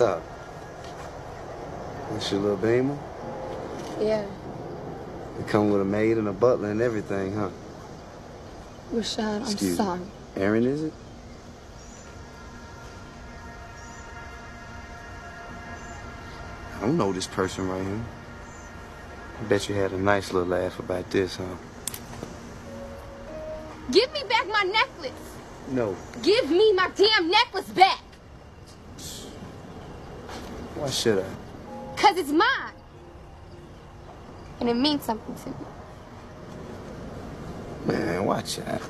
top. That's your little beamer? Yeah. It come with a maid and a butler and everything, huh? Rashaud, I'm Excuse sorry. me. Aaron, is it? I don't know this person right here. I bet you had a nice little laugh about this, huh? Give me back my necklace. No. Give me my damn necklace back. Why should I? Cause it's mine. And it means something to me. Man, watch out.